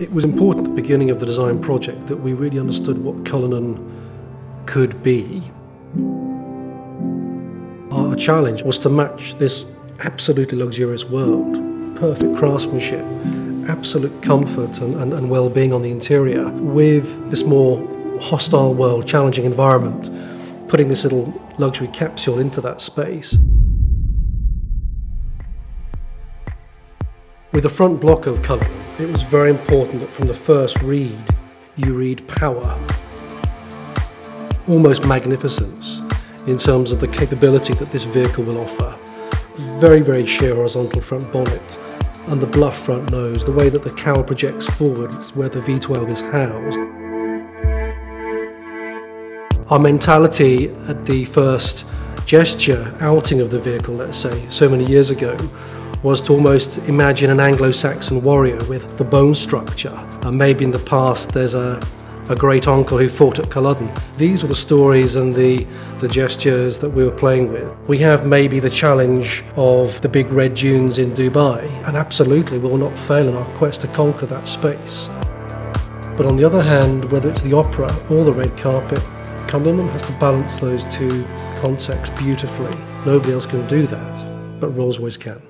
It was important at the beginning of the design project that we really understood what Cullinan could be. Our challenge was to match this absolutely luxurious world, perfect craftsmanship, absolute comfort and, and, and well-being on the interior with this more hostile world, challenging environment, putting this little luxury capsule into that space. With the front block of Cullinan, it was very important that from the first read, you read power, almost magnificence in terms of the capability that this vehicle will offer. Very, very sheer horizontal front bonnet and the bluff front nose, the way that the cowl projects forward where the V12 is housed. Our mentality at the first gesture outing of the vehicle, let's say, so many years ago, was to almost imagine an Anglo-Saxon warrior with the bone structure. And maybe in the past there's a, a great uncle who fought at Culloden. These were the stories and the, the gestures that we were playing with. We have maybe the challenge of the big red dunes in Dubai, and absolutely we will not fail in our quest to conquer that space. But on the other hand, whether it's the opera or the red carpet, Cullinan has to balance those two concepts beautifully. Nobody else can do that, but Rolls-Royce can.